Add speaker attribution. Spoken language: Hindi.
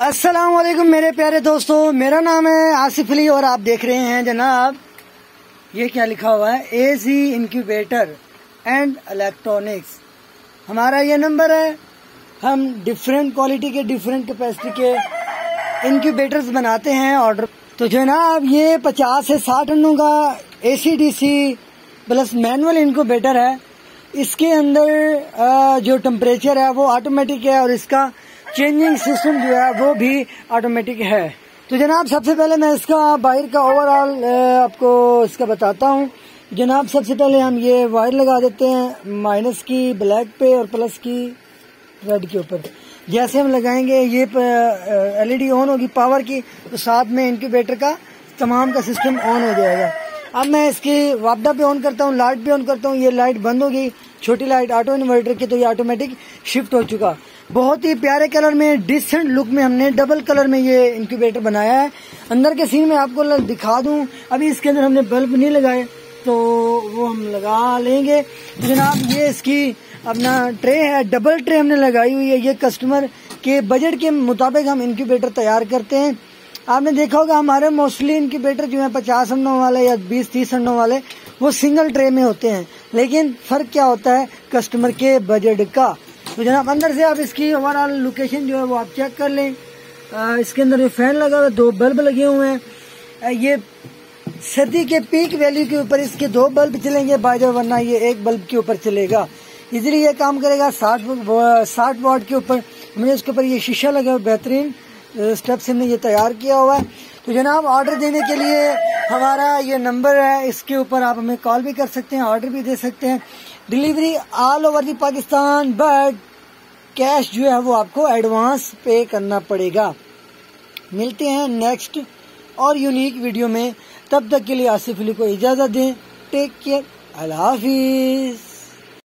Speaker 1: अस्सलाम वालेकुम मेरे प्यारे दोस्तों। मेरा नाम है आसिफ अली और आप देख रहे हैं जनाब, ये क्या लिखा हुआ है? A C incubator and electronics हमारा ये नंबर है, हम डिफरेंट क्वालिटी के डिफरेंट कैपेसिटी के इंक्यूबेटर्स बनाते हैं ऑर्डर तो जनाब, ये 50 से 60 टनों का A C D C plus manual incubator है। इसके अंदर जो टेम्परेचर है वो ऑटोमेटिक है और इसका चेंजिंग सिस्टम जो है, वो भी ऑटोमेटिक है। तो जनाब, सबसे पहले मैं इसका बाहर का ओवरऑल आपको इसका बताता हूँ। जनाब, सबसे पहले हम ये वायर लगा देते हैं माइनस की ब्लैक पे और प्लस की रेड के ऊपर। जैसे हम लगाएँगे, ये एलईडी ऑन होगी पावर की तो साथ में इंक्यूबेटर का, तमाम का सिस्टम ऑन हो जाएगा। अब मैं इसकी वापडा पे ऑन करता हूँ लाइट पे ऑन करता हूँ। ये लाइट बंद होगी। छोटी लाइट ऑटो इन्वर्टर की तो ये ऑटोमेटिक शिफ्ट हो चुका। बहुत ही प्यारे कलर में डिसेंट लुक में हमने डबल कलर में ये इंक्यूबेटर बनाया है। अंदर के सीन में आपको दिखा दूँ। अभी इसके अंदर हमने बल्ब नहीं लगाए तो वो हम लगा लेंगे। जनाब, ये इसकी अपना ट्रे है डबल ट्रे हमने लगाई हुई है। ये कस्टमर के बजट के मुताबिक हम इंक्यूबेटर तैयार करते हैं। आपने देखा होगा हमारे मोस्टली इंक्यूबेटर जो है पचास अंडों वाले या बीस तीस अंडों वाले वो सिंगल ट्रे में होते हैं। लेकिन फ़र्क क्या होता है? कस्टमर के बजट का। तो जनाब अंदर से आप इसकी ओवरऑल लोकेशन जो है वो आप चेक कर लें। आ, इसके अंदर जो फ़ैन लगा हुआ है दो बल्ब लगे हुए हैं। ये सर्दी के पीक वैल्यू के ऊपर इसके दो बल्ब चलेंगे। बाजो वरना ये एक बल्ब के ऊपर चलेगा। इजीली ये काम करेगा साठ साठ वाट के ऊपर। हमने इसके ऊपर ये शीशा लगा हुआ बेहतरीन। स्टेप से हमने ये तैयार किया हुआ है। तो जनाब ऑर्डर देने के लिए हमारा ये नंबर है। इसके ऊपर आप हमें कॉल भी कर सकते हैं ऑर्डर भी दे सकते हैं। Delivery all over the Pakistan but cash जो है वो आपको एडवांस पे करना पड़ेगा। मिलते हैं नेक्स्ट और यूनिक वीडियो में। तब तक के लिए आसिफ अली को इजाज़त दें। टेक केयर अल्लाह हाफिज़।